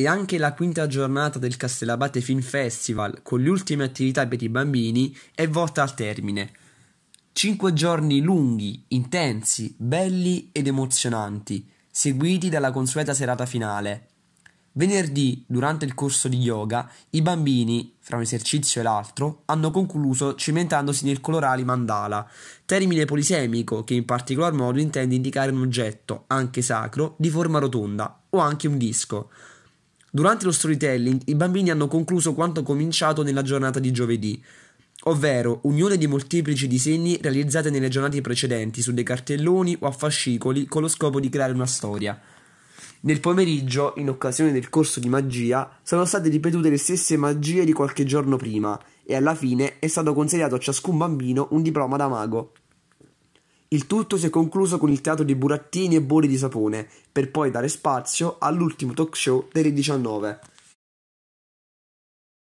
e anche la quinta giornata del Castellabate Film Festival, con le ultime attività per i bambini, è volta al termine. Cinque giorni lunghi, intensi, belli ed emozionanti, seguiti dalla consueta serata finale. Venerdì, durante il corso di yoga, i bambini, fra un esercizio e l'altro, hanno concluso cimentandosi nel colorali mandala, termine polisemico che in particolar modo intende indicare un oggetto, anche sacro, di forma rotonda o anche un disco. Durante lo storytelling i bambini hanno concluso quanto cominciato nella giornata di giovedì, ovvero unione di molteplici disegni realizzati nelle giornate precedenti su dei cartelloni o a fascicoli con lo scopo di creare una storia. Nel pomeriggio, in occasione del corso di magia, sono state ripetute le stesse magie di qualche giorno prima e alla fine è stato consegnato a ciascun bambino un diploma da mago. Il tutto si è concluso con il teatro di burattini e bolli di sapone, per poi dare spazio all'ultimo talk show delle 19.